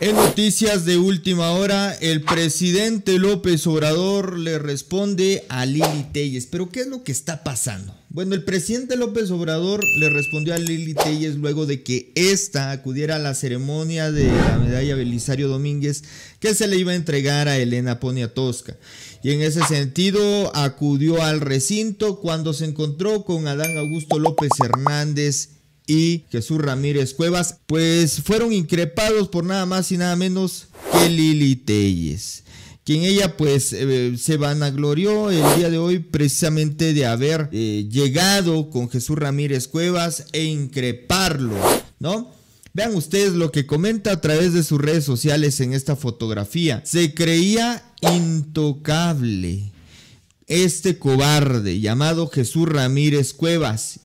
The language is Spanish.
En noticias de última hora, el presidente López Obrador le responde a Lili Telles. Pero ¿qué es lo que está pasando? Bueno, el presidente López Obrador le respondió a Lili Telles luego de que ésta acudiera a la ceremonia de la medalla Belisario Domínguez que se le iba a entregar a Elena Poniatowska. Y en ese sentido acudió al recinto cuando se encontró con Adán Augusto López Hernández y Jesús Ramírez Cuevas, pues fueron increpados por nada más y nada menos que Lili Telles quien ella pues eh, se vanaglorió el día de hoy precisamente de haber eh, llegado con Jesús Ramírez Cuevas e increparlo, ¿no? Vean ustedes lo que comenta a través de sus redes sociales en esta fotografía. Se creía intocable este cobarde llamado Jesús Ramírez Cuevas